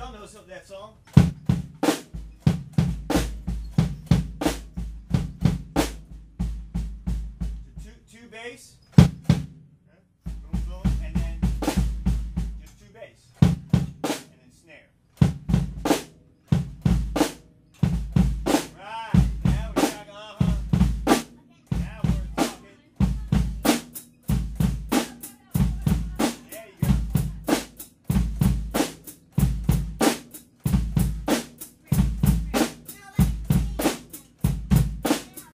Y'all know some of that song. Two, two bass.